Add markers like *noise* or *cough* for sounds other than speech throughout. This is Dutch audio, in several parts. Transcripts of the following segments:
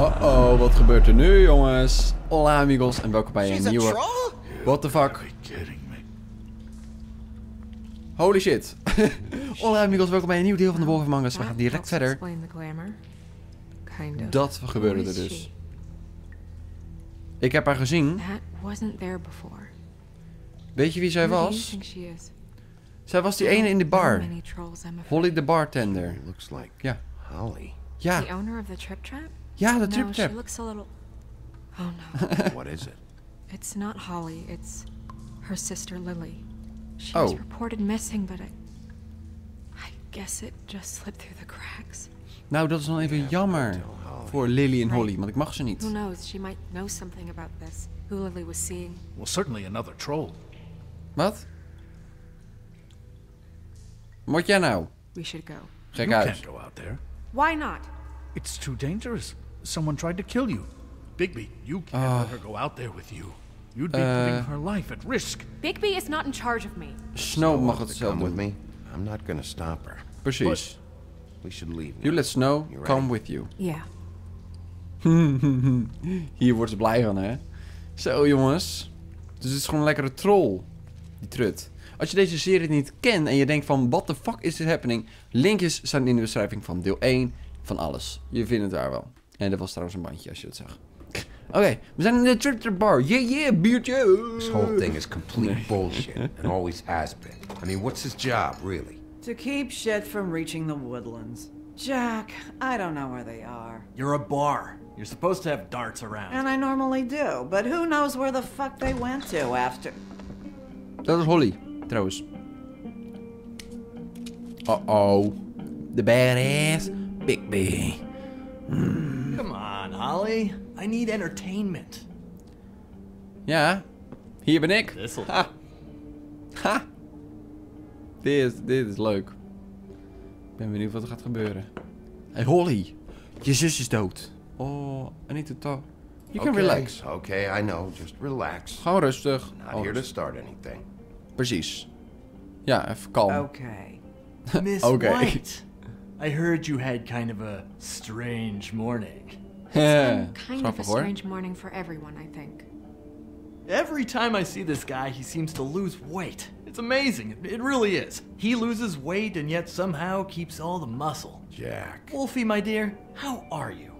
Oh oh, wat gebeurt er nu, jongens? Hola, amigos, en welkom bij een nieuwe. What the fuck? Holy shit. *laughs* Hola, amigos, welkom bij een nieuw deel van de Wolf Among Us. We gaan direct verder. Dat gebeurde er dus. Ik heb haar gezien. Weet je wie zij was? Zij was die ene in de bar. Holly de bartender. Looks like Ja. Holly. Ja, The owner of the trip trap? Ja, de no, trip she looks a little. Oh no, *laughs* what is it? it's not Holly. It's her sister Lily. She Oh. was reported missing, but I. I guess it just slipped through the cracks. Nou, dat is dan even jammer. Tell Holly. Voor Lily en Right. Holly, want ik mag ze niet. Who knows? She might know something about this. Who Lily was seeing. Well, certainly another troll. Wat? Wat jij nou? We should go. Gek you uit. can't go out there. Why not? It's too dangerous. Someone tried to kill you. Bigby, you can't Ah. let her go out there with you. You'd be Uh. putting her life at risk. Bigby is not in charge of me. Snow mag het zelf come with me? I'm not gonna stop her. Precies. We should leave. You let Snow come ready? with you. Yeah. *laughs* Hier wordt ze blij van, hè? Zo, jongens. Dus het is gewoon een lekkere troll. Die trut. Als je deze serie niet kent en je denkt van... What the fuck is this happening? Linkjes staan in de beschrijving van deel 1 van alles. Je vindt het daar wel. En dat was trouwens een bandje als je het zag. Oké, we zijn in de Trip Trap Bar. Yeah, yeah, biertje. This whole thing is complete bullshit and always has been. I mean, what's his job, really? To keep shit from reaching the woodlands. Jack, I don't know where they are. You're a bar. You're supposed to have darts around. And I normally do, but who knows where the fuck they went to after. Dat is Holly, trouwens. Uh-oh. De badass Bigby. Come on, Holly. I need entertainment. Ja, hier ben ik. Ha. Ha. Dit is, dit is leuk. Ik ben benieuwd wat er gaat gebeuren. Hey Holly, je zus is dood. Oh, I need to talk. You can okay, relax. Okay, I know. Just relax. Gewoon rustig. Not Oh, here to start anything. Precies. Ja, even kalm. Okay. *laughs* Miss Okay. White. I heard you had kind of a strange morning. Ja, Kind of a grappig strange morning for everyone, I think. Every time I see this guy, he seems to lose weight. It's amazing. It, it really is. He loses weight and yet somehow keeps all the muscle. Jack. Wolfie, my dear, how are you?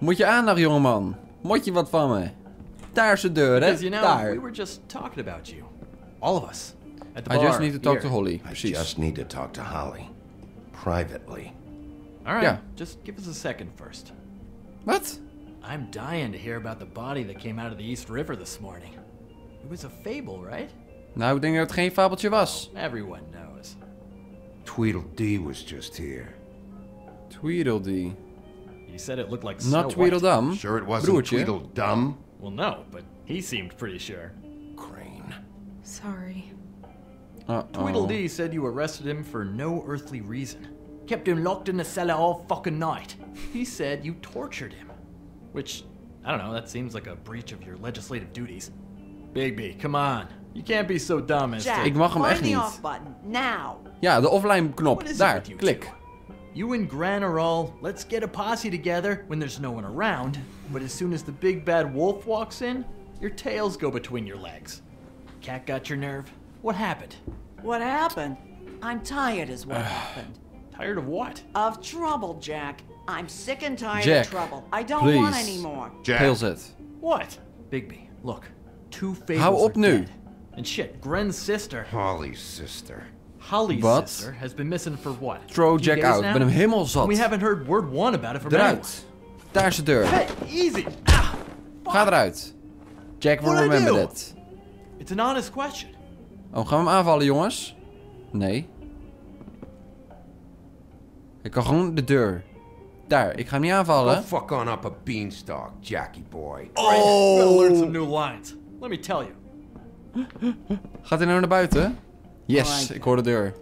Moet je aandacht, jongeman. Moet je wat van me? Daar is de deur, hè? Because you know, Daar. we were just talking about you. All of us. At the I bar. just need to talk here. to Holly. I Precies. just need to talk to Holly. Privately. All right. Yeah. Just give us a second first. What? I'm dying to hear about the body that came out of the East River this morning. It was a fable, right? Nou, ik denk dat het geen fabeltje was. Everyone knows. Tweedledee was just here. Tweedledee. He said it looked like Snow Not White. Tweedledum. Sure it wasn't Broertje. Tweedledum? Well, no, but he seemed pretty sure. Crane. Sorry. Uh-oh. Tweedledee said you arrested him for no earthly reason. Kept him locked in the cellar all fucking night. *laughs* He said you tortured him. Which, I don't know, that seems like a breach of your legislative duties. Bigby, come on. You can't be so dumb as Jack, to... Ik mag hem find echt the niet. off button now. Ja, de offline knop. What is it Daar, you klik. two? You and Gran are all, let's get a posse together when there's no one around, but as soon as the big bad wolf walks in, your tails go between your legs. Cat got your nerve? What happened? What happened? I'm tired, is what *sighs* happened. Tired of what? Of trouble, Jack. I'm sick and tired Jack, of trouble. I don't want any more. Jack. Tailzet. What? Bigby, look. Two fables Hou op are nu. dead. And shit, Gren's sister, Holly's sister. Holly's Wat? sister, has been missing for what? Throw Jack out. now? Ik ben hem helemaal zat. We haven't heard word one about it from anyone. Eruit. Daar is de deur. Hey, easy! Ah, Ga eruit. Jack will What'd I remember do? that. It's an honest question. Oh, gaan we hem aanvallen, jongens? Nee. Ik kan gewoon de deur. Daar, ik ga hem niet Go aanvallen. fuck on up a beanstalk, Jackie boy. Oh! Learn some new lines. Let me tell you. Gaat hij nou naar buiten? Yes, ik hoor de deur.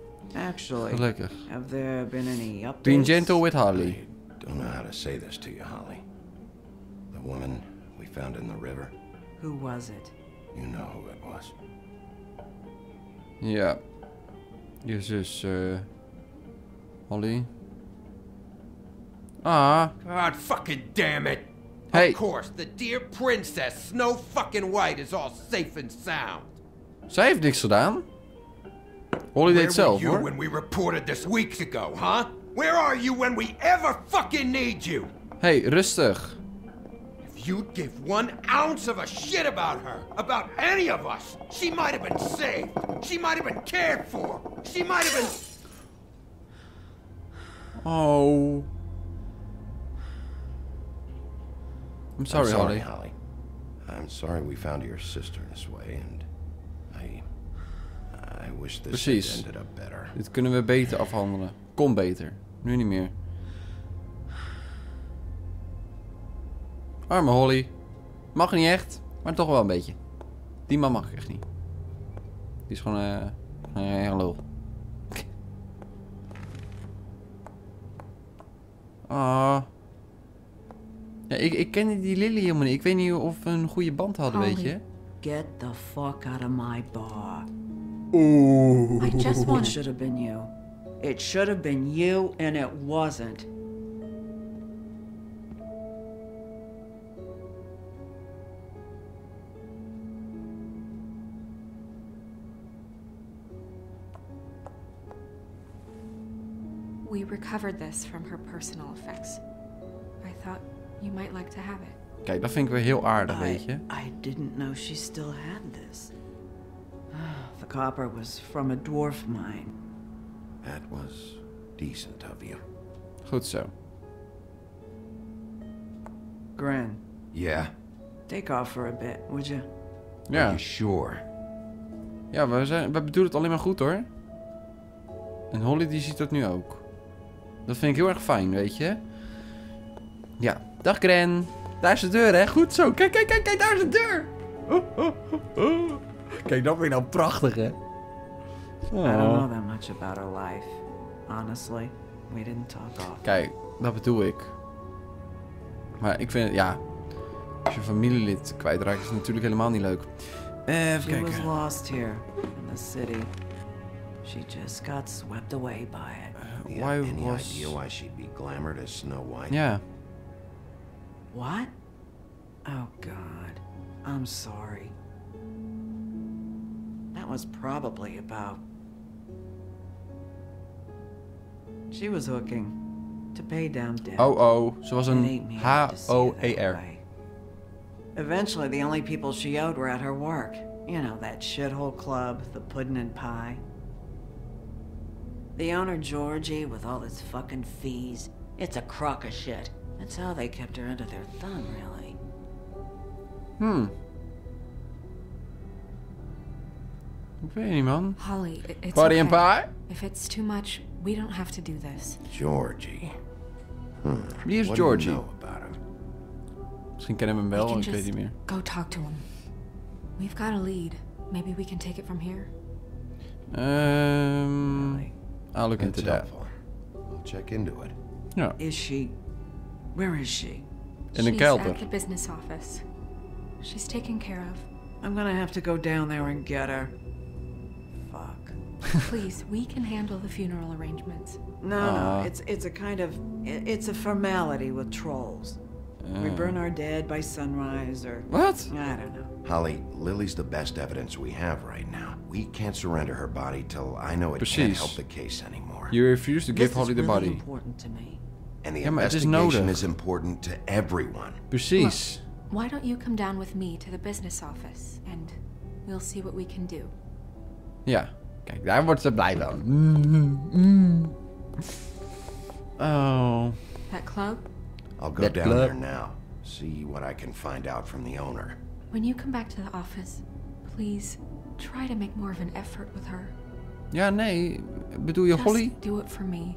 Actually, Gelukkig. have there been any updates? Being gentle with Harley. I don't know how to say this to you, Holly. The woman we found in the river, Who was it? you know who it was. Ja. Je zus, eh... Holly. Ah, God fucking damn it! Hey. Of course, the dear princess, Snow fucking White, is all safe and sound. Zij heeft niks gedaan. Deed Where het zelf, were you hoor. when we reported this weeks ago, huh? Where are you when we ever fucking need you? hey, rustig. If you'd give one ounce of a shit about her, about any of us, she might have been saved. She might have been cared for. She might have been. Oh. I'm sorry, I'm sorry, Holly. Holly. I'm sorry we found your sister this way, and I, I wish this had Precies. ended up better. Dit kunnen we beter afhandelen. Kom beter. Nu niet meer. Arme Holly. Mag niet echt, maar toch wel een beetje. Die man mag ik echt niet. Die is gewoon eh een een lul. Ah. Ja, ik, ik ken die Lily helemaal niet. Ik weet niet of we een goede band hadden, weet je. Get the fuck out of my bar. I just *laughs* It want should have been you. It should have been you, and it wasn't. We recovered this from her personal effects. I thought you might like to have it. Kijk, dat vind ik weer heel aardig, weet je. I, didn't know she still had this. The copper was from a dwarf mine. That was decent of you. Goed zo. Gren, Yeah. take off for a bit, would you? Are Ja. you sure? Ja, we, zijn, we bedoelen het alleen maar goed hoor. En Holly die ziet dat nu ook. Dat vind ik heel erg fijn, weet je. Ja, dag Gren. Daar is de deur, hè. Goed zo. Kijk, kijk, kijk, kijk, daar is de deur. Oh, oh, oh. Kijk, dat vind ik nou prachtig, hè. I don't know that much about her life. Honestly, we didn't talk off. Kijk, dat bedoel ik. Maar ik vind, ja... Als je familielid kwijtraakt, is het natuurlijk helemaal niet leuk. Eh, even She was kijken. lost here in the city. She just got swept away by it. You Why have any was- idea why she'd be glamored as Snow White? Ja. What? Oh, God. I'm sorry. That was probably about. She was hooking to pay down debt. Oh, oh. Ze was een ain't me to see it that H-O-E-R. Eventually, the only people she owed were at her work. You know, that shithole club, the Puddin' and Pie. The owner, Georgie, with all his fucking fees. It's a crock of shit. That's how they kept her under their thumb, really. Hmm. Ik weet man. Holly, i- it's Party okay. and pie? If it's too much, we don't have to do this. Georgie. Wie is What do Georgie? you know about him? Misschien kennen we hem we wel, can ik weet just niet meer. go talk to him. We've got a lead. Maybe we can take it from here. Ehm I'll look into It's that. We'll check into it. Ja, Is she. Where is she? in de She's at the business office. She's taken care of. I'm gonna have to go down there and get her. Fuck. *laughs* Please, we can handle the funeral arrangements. No, Aw. no, it's it's a kind of it's a formality with trolls. we Uh, burn our dead by sunrise, or Wat? I don't know. Holly, Lily's the best evidence we have right now. We can't surrender her body till I know it Precies. can't help the case anymore. You refuse to This give Holly is the really body. important to me. And the Ja, maar is investigation is important to everyone. Precies. Why don't you come down with me to the business office and we'll see what we can do. Ja. Kijk, daar wordt ze blij van. Mm, mm. Oh. That club? I'll go That down club. there now. See what I can find out from the owner. When you come back to the office, please try to make more of an effort with her. Ja, nee. Bedoel je Just Holly? do it for me.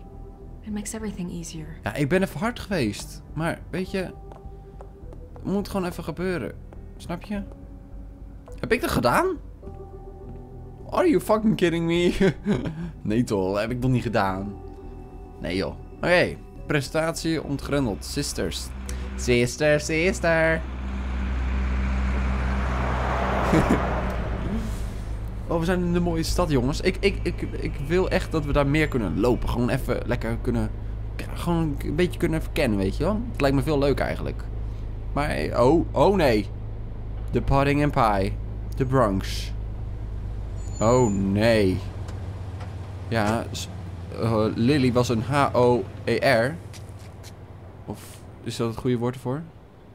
It makes everything easier. Ja, ik ben even hard geweest. Maar, weet je... Het moet gewoon even gebeuren. Snap je? Heb ik dat gedaan? Are you fucking kidding me? *laughs* nee toch, dat heb ik nog niet gedaan. Nee joh. Oké, presentatie ontgrendeld. Sisters. Sister, sister. *laughs* oh, we zijn in de mooie stad, jongens. Ik, ik, ik, ik wil echt dat we daar meer kunnen lopen. Gewoon even lekker kunnen... Gewoon een beetje kunnen verkennen, weet je wel? Het lijkt me veel leuk eigenlijk. Maar, oh, oh nee. De Pudding and Pie. De Bronx. Oh nee. Ja, eh, Lily was een H-O-E-R. Of is dat het goede woord ervoor?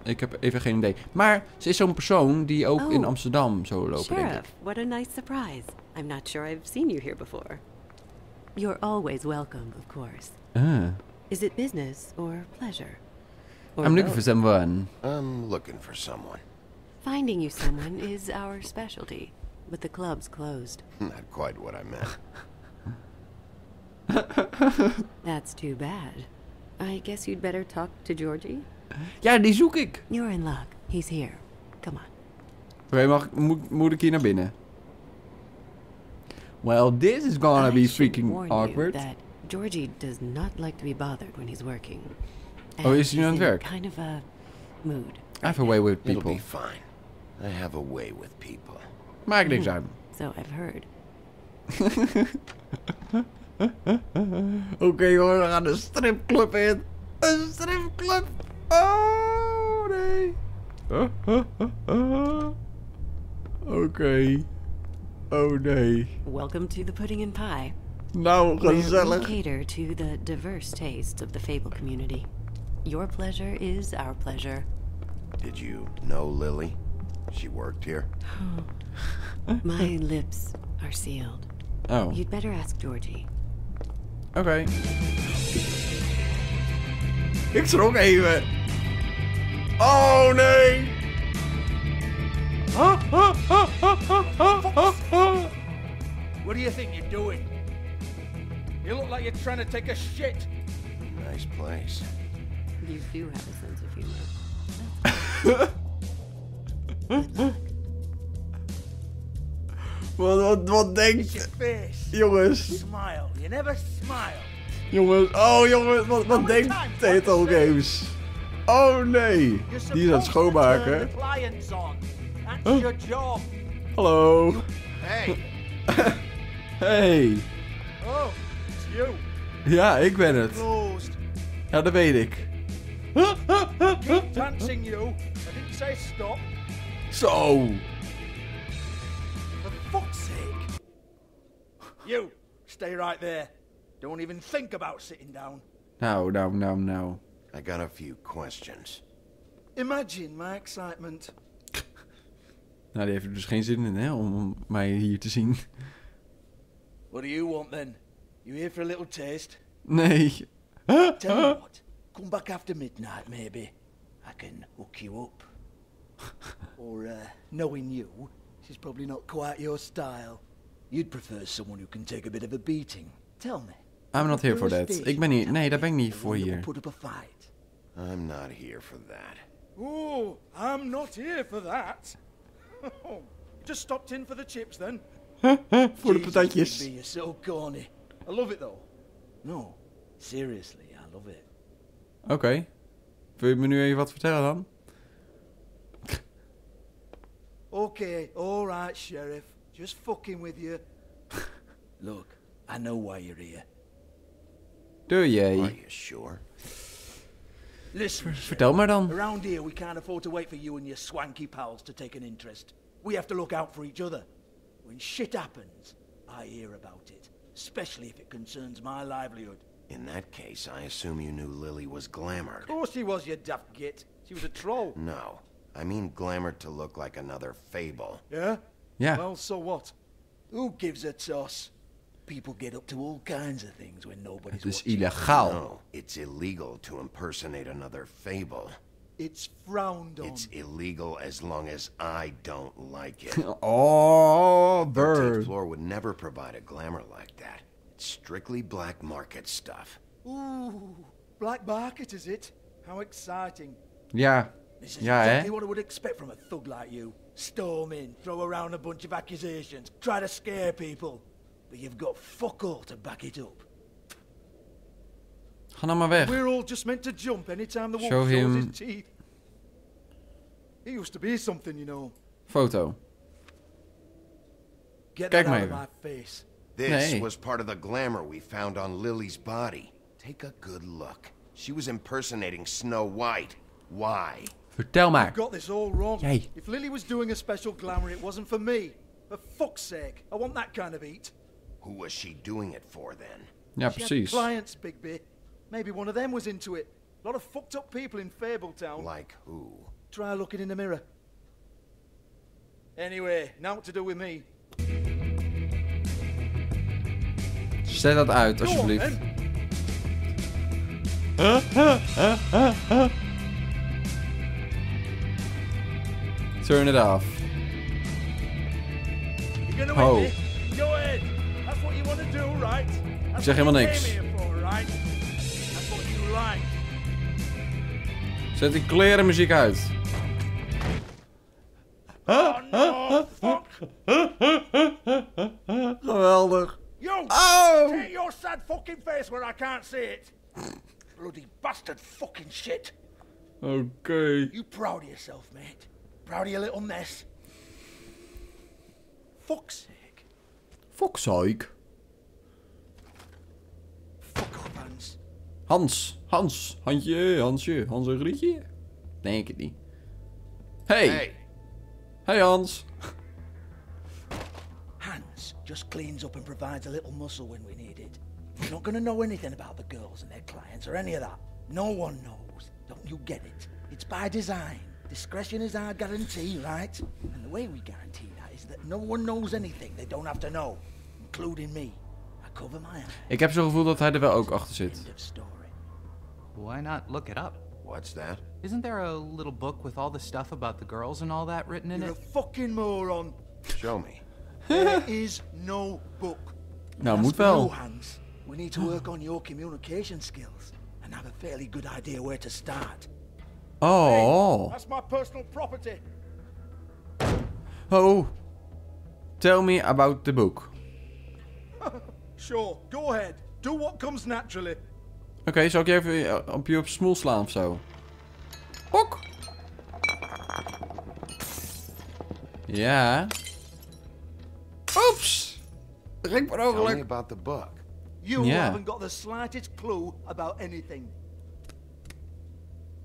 Ik heb even geen idee. Maar ze is zo'n persoon die ook Oh. in Amsterdam zo lopen, denk ik. Sheriff, what a nice surprise. I'm not sure I've seen you here before. You're always welcome, of course. Ah. Is it business or pleasure? Or I'm looking both? for someone. I'm looking for someone. Finding you someone is our specialty, but the club's closed. *laughs* Not quite what I meant. That's too bad. I guess you'd better talk to Georgie. Ja, die zoek ik. You're in luck. He's here. Come on. Oké, mag, ik- moet, moet ik hier naar binnen? Well, this is gonna I be freaking warn awkward. You that Georgie does not like to be bothered when he's working. Oh, And is hij nu aan he's het werk? Kind of a mood. I have a way with It'll people. be fine. I have a way with people. Maakt niks uit. So I've heard. *laughs* Oké hoor, we gaan de stripclub in. Een stripclub. Oh nee. Oké. Oh nee. Welcome to the Pudding and Pie. Nou, where we cater to the diverse tastes of the Fable community. Your pleasure is our pleasure. Did you know Lily? She worked here? *gasps* My lips are sealed. Oh. You'd better ask Georgie. Okay. Ik schrok even. Oh nee. What do you think you're doing? You look like you're trying to take a shit. Nice place. You do have a sense of humor. Wat, wat, wat It's denkt... your face. Jongens, Smile. You never smile. jongens. Oh jongens, wat, wat How many denkt times Tetal must I say? Games? Oh nee. Die is aan het schoonmaken. Hallo. Hey! *laughs* Hey. Oh, it's you. Ja, ik ben het. Closed. Ja, dat weet ik. Keep dancing, you. I didn't say stop. Zo. For fuck's sake. You, stay right there. Don't even think about sitting down. Nou, nou, nou, nou. I got a few questions. Imagine my excitement. Nou, die heeft er dus geen zin in, hè, om, om mij hier te zien. What do you want then? You here for a little taste? Nee. *gasps* Tell you *gasps* what, come back after midnight maybe. I can hook you up. *laughs* or, uh, knowing you, she's probably not quite your style. You'd prefer someone who can take a bit of a beating. Tell me. I'm not here for that. Ik ben niet... type, Nee, daar ben ik niet or voor hier. I'm not here for that. Oh, I'm not here for that. Just stopped in for the chips then. Voor de patatjes. You're so corny. I love it though. No, seriously, I love it. Oké. Wil je me nu even wat vertellen dan? Okay, all right, Sheriff. Just fucking with you. *laughs* Look, I know why you're here. Doe Are jij. you sure? Listen, Vertel maar dan. around here we can't afford to wait for you and your swanky pals to take an interest. We have to look out for each other. When shit happens, I hear about it, especially if it concerns my livelihood. In that case, I assume you knew Lily was glamored. Of course she was, you daft git. She was a troll. No. I mean glamored to look like another fable. Yeah? Ja. Well, so what? Who gives a toss? People get up to all kinds of things when nobody's Het is watching. illegaal. No, it's illegal to impersonate another fable. It's frowned on. It's illegal as long as I don't like it. *laughs* Oh, 13th bird. floor would never provide a glamour like that. It's strictly black market stuff. Ooh, black market is it? How exciting. Yeah. This is Ja, eh? exactly hè? what I would expect from a thug like you. Storm in, throw around a bunch of accusations, try to scare people. But you've got fuck all to back it up. Ga dan maar weg. We're all just meant to jump anytime the wolf Show shows him- his teeth. He used to be something, you know. Foto. Get Kijk maar out of even. my face. This Nee. was part of the glamour we found on Lily's body. Take a good look. She was impersonating Snow White. Why? Vertel maar. Got this all wrong. Jij. If Lily was doing a special glamour, it wasn't for me. For fuck's sake, I want that kind of eat. Who was she doing it for then? Yeah, She had precies. clients, Big B. Maybe one of them was into it. A lot of fucked up people in Fabletown. Like who? Try looking in the mirror. Anyway, now what to do with me? Zet dat uit, Go on, alsjeblieft. then. Turn it off. You're Oh. That's zeg helemaal niks. Zet die klerenmuziek uit. Oh no! Fuck! Geweldig. You! Oh! Take your sad fucking face where I can't see it. Bloody bastard fucking shit. Oké. You proud of yourself, mate? Proud of your little mess? Fuck's sake. Fokzeik. Fuck up, Hans. Hans. Hans. Handje, Hansje. Hans en Grietje. Denk het niet. Hey. Hey, Hey Hans. Hans just cleans up and provides a little muscle when we need it. You're not gonna know anything about the girls and their clients or any of that. No one knows. Don't you get it? It's by design. Discretion is our guarantee, right? And the way we guarantee that is that no one knows anything they don't have to know, including me. Ik heb zo'n gevoel dat hij er wel ook achter zit. Why not look it up? what's that? Isn't there a little book with all the stuff about the girls and all that written in You're it? a fucking moron. Show me. There is no book. Nou, moet wel. Hans, we need to work on your communication skills and have a fairly good idea where to start. Oh. That's my personal property. Oh. Tell me about the book. Sure, go ahead. Do what comes naturally. Oké, zal ik je even eh, op je op smoel slaan of zo? Pok! Ja. Oeps! Tell me ongeluk. about the book. You Yeah. haven't got the slightest clue about anything.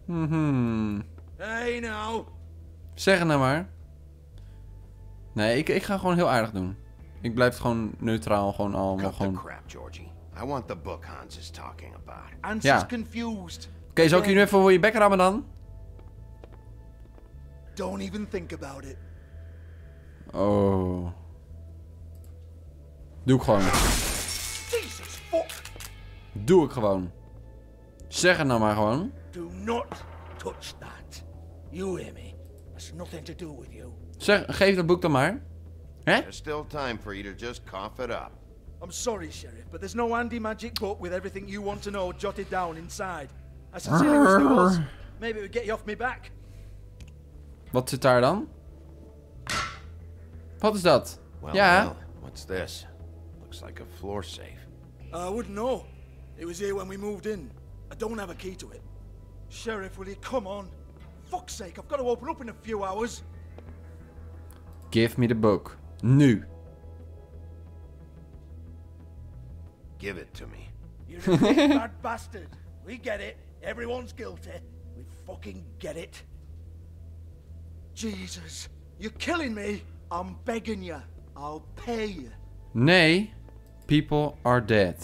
Mhm. Hey now. Zeg het nou maar. Nee, ik, ik ga gewoon heel aardig doen. Ik blijf gewoon neutraal, gewoon allemaal gewoon... crap, Georgie. I want the book Hans is talking about. Answer's Ja. confused. Oké, zal ik je nu even voor je bek rammen dan? Don't even think about it. Oh. Doe ik gewoon. Jesus fuck! Doe ik gewoon. Zeg het nou maar gewoon. Do not touch that. You hear me? That's nothing to do with you. Zeg, geef dat boek dan maar. Hè? There's still time for you to just cough it up. I'm sorry, Sheriff, but there's no handy magic book with everything you want to know jotted down inside. I sincerely wish there was. Maybe it would get you off me back. Wat zit daar dan? Wat is dat? Well, ja. well, what's this? Looks like a floor safe. I wouldn't know. It was here when we moved in. I don't have a key to it. Sheriff, will you come on? Fuck's sake, I've got to open up in a few hours. Give me the book. Nu. Give it to me. You're a big bad bastard. We get it. Everyone's guilty. We fucking get it. Jesus, you're killing me. I'm begging you. I'll pay you. Nee. People are dead.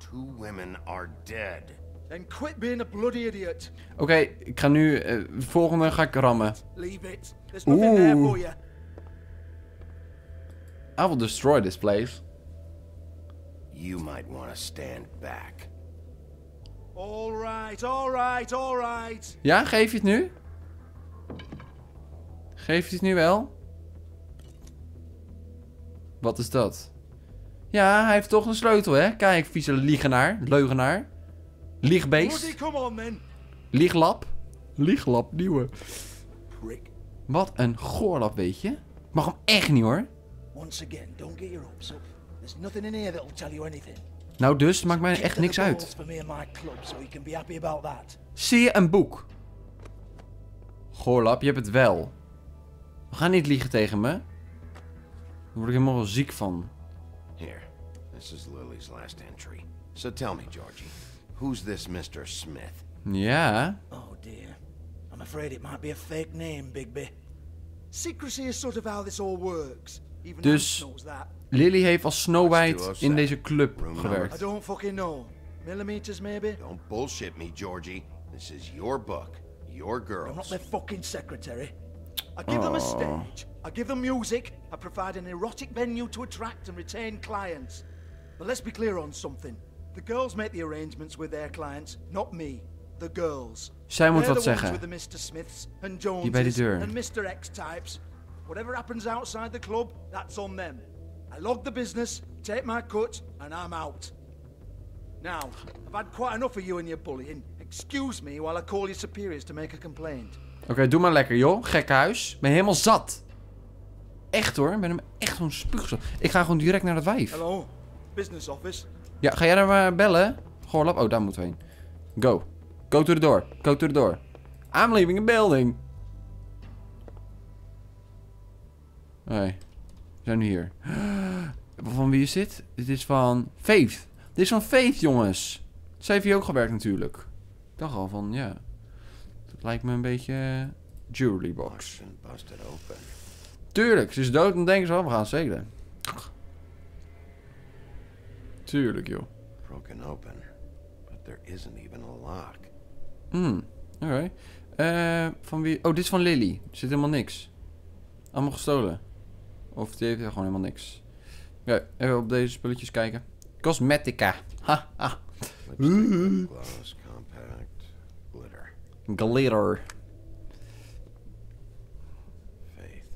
Two women are dead. Then quit being a bloody idiot. Oké, ik ga nu... eh, de volgende ga ik rammen. Leave it. There's nothing there Ooh. for you. I will destroy this place. You might want to stand back. All right, all right, all right. Ja, geef je het nu? Geef je het nu wel? Wat is dat? Ja, hij heeft toch een sleutel, hè? Kijk, vieze liegenaar, leugenaar. Liegbeest. Lieglap. Lieglap, nieuwe. Wat een goorlap, weet je? Ik mag hem echt niet, hoor. Once again, don't get your hopes up. There's nothing in here that'll tell you anything. Nou dus, maakt mij echt niks uit. Zie je een boek? Goorlap, je hebt het wel. We gaan niet liegen tegen me. Daar word ik helemaal wel ziek van. Here, this is Lily's last entry. So tell me, Georgie, who's this Mr. Smith? Ja. Oh dear. I'm afraid it might be a fake name, Bigby. Secrecy is sort of how this all works. Dus-. Lily heeft als Snow White 207. in deze club Room I gewerkt. don't fucking know. Millimeters, maybe? Don't bullshit me, Georgie. This is your book, your I'm not girls. their fucking secretary. I give them a stage. I give them music. I provide an erotic venue to attract and retain clients. But let's be clear on something. The girls make the arrangements with their clients, not me. The girls. Zij moet wat zeggen. Die bij de deur. Whatever happens outside the club, that's on them. I log the business, take my cut, and I'm out. Now, I've had quite enough of you and your bullying. Excuse me while I call your superiors to make a complaint. Oké, doe maar lekker, joh. Gekhuis. Ik ben helemaal zat. Echt hoor, ik ben hem echt zo'n spuugzat. Ik ga gewoon direct naar dat wijf. Hello, business office. Ja, ga jij daar maar bellen? Goorlap? Oh, daar moeten we heen. Go. Go to the door. Go to the door. I'm leaving a building. Hé. We zijn nu hier. *gasps* Van wie is dit? Dit is van Faith. Dit is van Faith, jongens. Zij heeft hier ook gewerkt natuurlijk. Ik dacht al van, ja. Dat lijkt me een beetje eh, jewelry box. Tuurlijk, ze is dood en denken ze wel, we gaan zegelen. Tuurlijk, joh. Broken open. But there isn't even a lock. Hmm, oké. Eh, van wie? Oh, dit is van Lily. Er zit helemaal niks. Allemaal gestolen. Of die heeft er gewoon helemaal niks. Ja, even op deze spulletjes kijken. Cosmetica. Ha, ha. Compact, glitter. Glitter. Faith.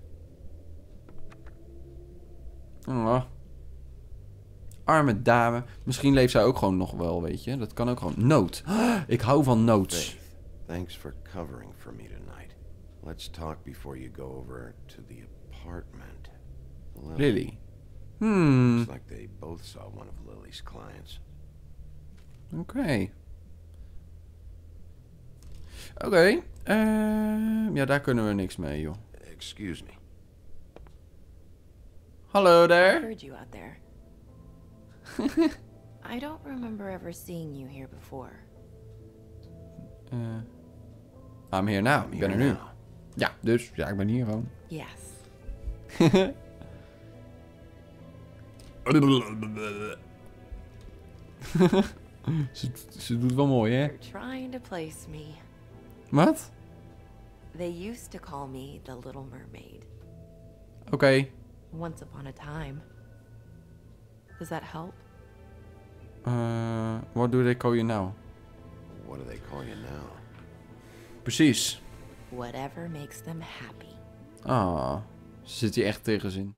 Oh. Arme dame. Misschien leeft zij ook gewoon nog wel, weet je. Dat kan ook gewoon. Noot. *gasps* Ik hou van notes. Thanks for covering for me tonight. Let's talk before you go over to the apartment. Lily. Hmm. Looks like they both saw one of Lily's clients. Oké. Oké. ehm, ja, daar kunnen we niks mee, joh. Excuse me. Hallo I heard you out there. *laughs* I don't remember ever seeing you here before. Eh, I'm here now. I'm Ik ben er here nu. now. Ja, dus ja, ik ben hier gewoon. Yes. *laughs* *laughs* ze, ze doet wel mooi, hè? Trying to place me. Wat? They used to call me the Little Mermaid. Oké. Once upon a time. Does that help? Eh, what do they call you now? What do they call you now? Precies. Whatever makes them happy. Ah, ze zit hier echt tegenzin.